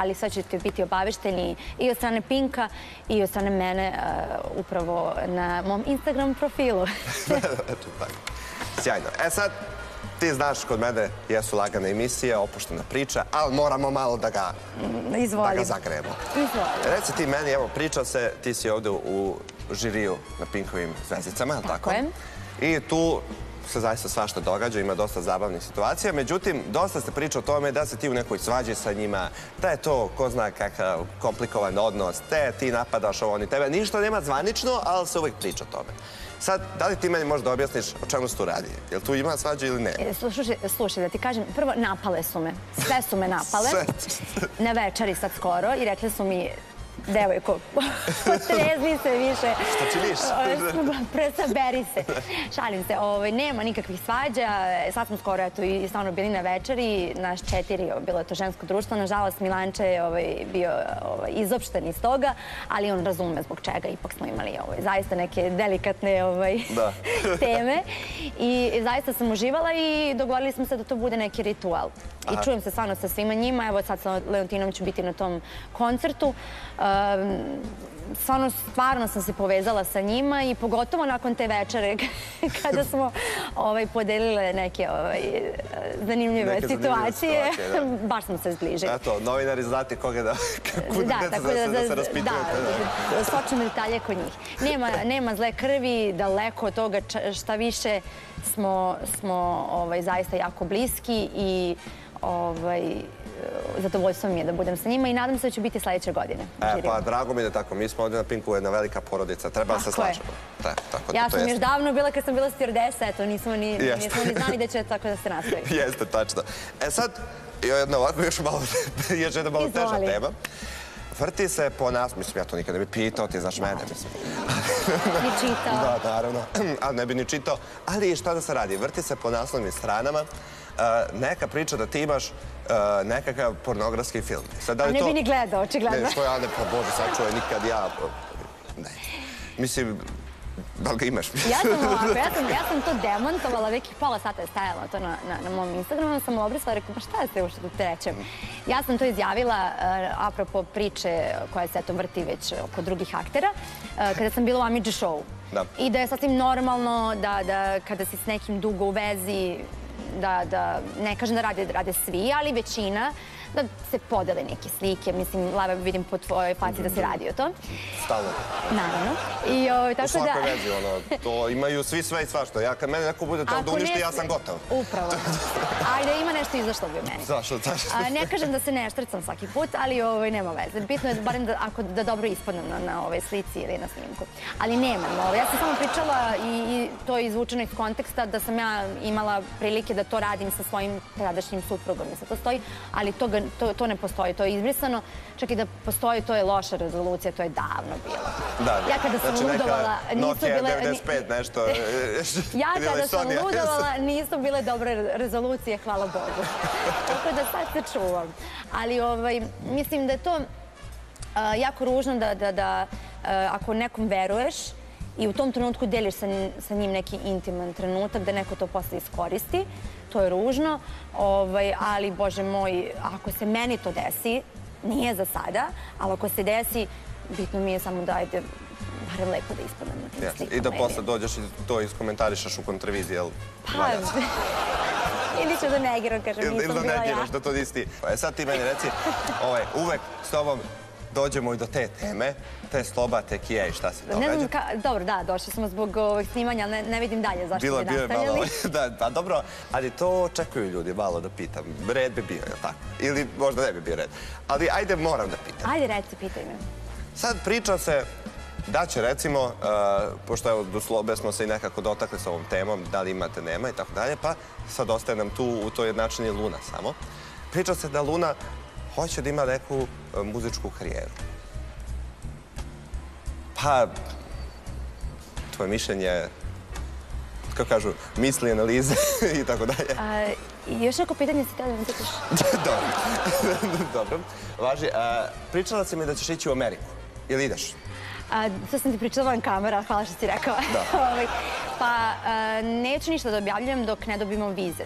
ali sad ćete biti obavešteni i od strane Pinka i od strane mene e, upravo na mom Instagram profilu. Eto tako. Sjajno. E sad, ti znaš, kod mene jesu lagane emisije, opuštena priča, ali moramo malo da ga, da ga zagremo. Izvoli. Reci ti meni, evo, priča se, ti si ovde u žiriju na Pinkovim je li tako? Tako je. I tu se zaista svašta događa, ima dosta zabavnih situacija. Međutim, dosta ste priča o tome da se ti u nekoj svađi sa njima, da je to ko zna kakav komplikovan odnos, te ti napadaš ovo, oni tebe. Ništa nema zvanično, ali se uvijek priča o tome. Sad, da li ti meni možda objasniš o čemu se tu radi? Je li tu ima svađa ili ne? E, Slušaj, slušaj, da ti kažem, prvo napale su me. Sve su me napale. Na večeri sad skoro i rekli su mi, devojko, potrezni se više. Što činiš? Presaberi se. Šalim se, ovaj, nema nikakvih svađa. Sad smo skoro eto, i stvarno bili na večeri, naš četiri, bilo je to žensko društvo. Nažalost, Milanče je ovaj, bio ovaj, izopšten iz toga, ali on razume zbog čega. Ipak smo imali ovaj, zaista neke delikatne ovaj, teme. I zaista sam uživala i dogovorili smo se da to bude neki ritual. I čujem se stvarno sa svima njima. Evo sad sa Leontinom ću biti na tom koncertu. Um, stvarno, stvarno sam se povezala sa njima i pogotovo nakon te večere kada smo ovaj, podelile neke ovaj, zanimljive Neke zanimljive situacije. da. Baš smo se zbližili. Eto, novinari znate koga da, kuda deca da, se, da se raspitujete. Da, da, sočne detalje kod njih. Nema, nema zle krvi, daleko od toga šta više smo, smo ovaj, zaista jako bliski i ovaj, zadovoljstvo mi je da budem sa njima i nadam se da ću biti sljedeće godine. E, pa drago mi je da tako. Mi smo ovdje na Pinku jedna velika porodica. Treba da se slažemo. Da, tako da Ja to sam još davno bila kad sam bila stjordesa, eto, nismo ni, nismo ni znali da će tako da se nastavi. Jeste, tačno. E sad, jedna ovako još malo, još jedna malo teža Izvoli. tema. Vrti se po nas, mislim, ja to nikad ne bi pitao, ti znaš mene, mislim. Ni čitao. Da, naravno, a ne bi ni čitao. Ali šta da se radi? Vrti se po naslovnim stranama. E, neka priča da ti imaš e, nekakav pornografski film. Sad, da A ne to- bi ni gledao, očigledno. Ne, što ja ne, pa Bože, sad čuje nikad ja... Ne. Mislim, da li ga imaš? Ja sam ovako, ja sam, ja sam to demontovala, nekih pola sata je stajala to na, na, na mom Instagramu, sam obrisala rekao, pa šta ste ušte da te rečem? Ja sam to izjavila uh, apropo priče koja se eto vrti već oko drugih aktera, uh, kada sam bila u Amidži show. Da. I da je sasvim normalno da, da kada si s nekim dugo u vezi, da, da ne kažem da rade, rade svi, ali većina, da se podele neke slike. Mislim, Lava, vidim po tvojoj faci da se radi o to. Stalno. Naravno. I, ovaj, U tako da... svakoj vezi, ono, to imaju svi sve i svašta. Ja, kad mene neko bude tamo da uništi, ja sam gotov. Upravo. Ajde, ima nešto izašlo bi u meni. Zašto? Zašto? Ne kažem da se ne štrcam svaki put, ali ovaj, nema veze. Bitno je barem da, ako, da dobro ispadnem na, na ove slici ili na snimku. Ali nemam. Ovaj, ja sam samo pričala i, i to je izvučeno iz konteksta da sam ja imala prilike da to radim sa svojim tadašnjim suprugom. Mislim, to stoji, ali to, ga, to, to ne postoji. To je izbrisano. Čak i da postoji, to je loša rezolucija. To je davno bilo. Da, da. Ja kada sam znači, ludovala, nisu Nokia bile... 95 nešto. Ja kada sam ludovala nisu bile dobre rezolucije, hvala Bogu. Tako da sad se čuvam. Ali ovaj, mislim da je to a, jako ružno da, da, da a, ako nekom veruješ i u tom trenutku deliš sa, sa njim neki intiman trenutak, da neko to posle iskoristi, to je ružno. Ovaj, ali, Bože moj, ako se meni to desi, nije za sada, ali ako se desi, bitno mi je samo da ajde barem lepo da ispadnem na tim Jeste. slikama. I da ili- posle dođeš i to iskomentarišaš u kontreviziji, jel? Pa, ili ću da negiram, kažem, Ili, nisam ili da bila ja. negiraš da to nisi ti. E sad ti meni reci, ovaj, uvek s tobom dođemo i do te teme, te sloba, te kije i šta se Ne događa. znam, ka, dobro, da, došli smo zbog ovog snimanja, ne, ne vidim dalje zašto Bilo, bi bio je malo, nastavljali. da, pa dobro, ali to očekuju ljudi, malo da pitam. Red bi bio, je tako? Ili možda ne bi bio red. Ali ajde, moram da pitam. Ajde, reci, pitaj me. Sad priča se da će recimo, uh, pošto evo do slobe smo se i nekako dotakli s ovom temom, da li imate, nema i tako dalje, pa sad ostaje nam tu u toj jednačini Luna samo. Priča se da Luna hoće da ima neku uh, muzičku karijeru. Pa, tvoje mišljenje, kako kažu, misli, analize i tako dalje. A, još neko pitanje si tada mi pitaš. Dobro. Dobro. Važi, a, pričala si mi da ćeš ići u Ameriku. Ili ideš? A, to sam ti pričala van kamera, hvala što si rekao. Da. Ovaj, pa, a, neću ništa da objavljujem dok ne dobimo vize.